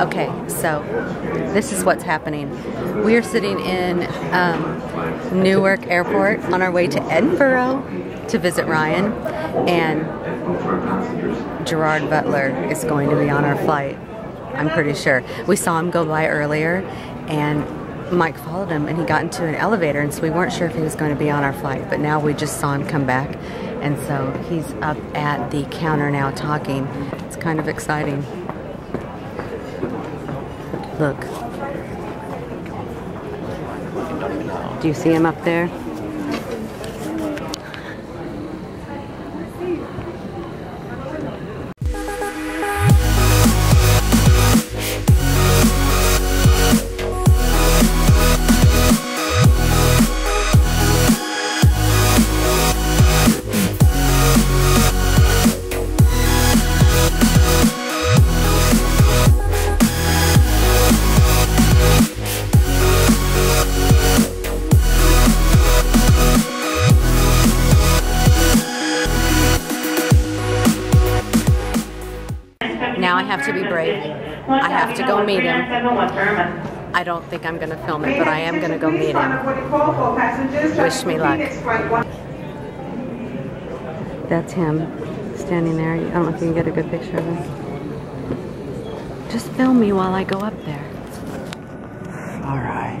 Okay, so this is what's happening. We are sitting in um, Newark Airport on our way to Edinburgh to visit Ryan, and Gerard Butler is going to be on our flight. I'm pretty sure. We saw him go by earlier, and Mike followed him, and he got into an elevator, and so we weren't sure if he was going to be on our flight. But now we just saw him come back, and so he's up at the counter now talking. It's kind of exciting. Look. Do you see him up there? I have to. Go meet him. I don't think I'm going to film it, but I am going to go meet him. Wish me luck. That's him standing there. I don't know if you can get a good picture of him. Just film me while I go up there. All right.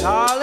Darling,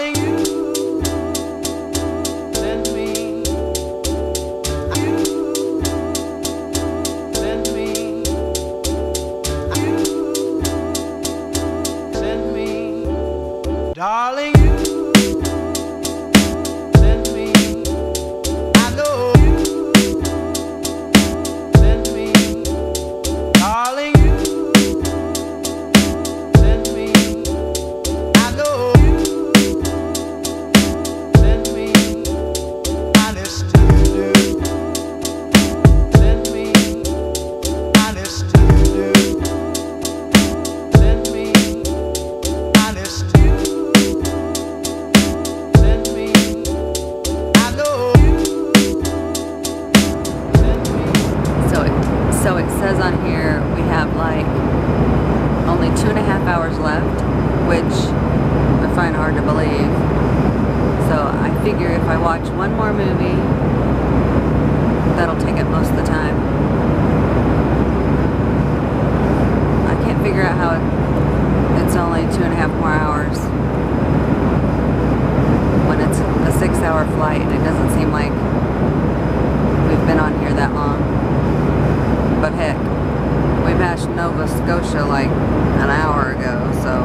two and a half hours left, which I find hard to believe. So I figure if I watch one more movie, that'll take up most of the time. I can't figure out how it, it's only two and a half more hours when it's a six hour flight and it doesn't seem like we've been on here that long. But heck, we passed Nova Scotia like an hour ago, so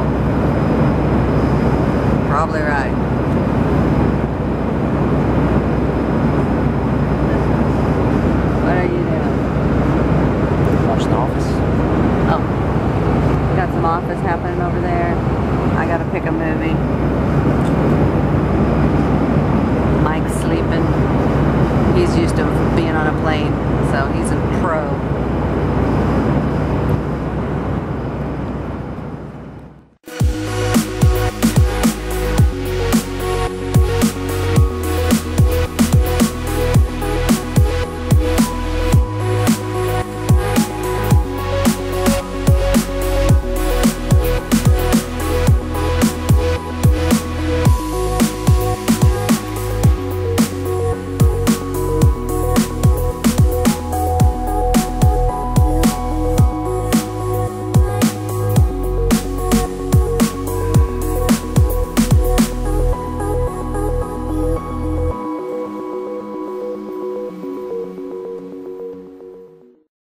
probably right. What are you doing? Watch the oh. office happening over there. I gotta pick a movie. Mike's sleeping. He's used to being on a plane, so he's a pro.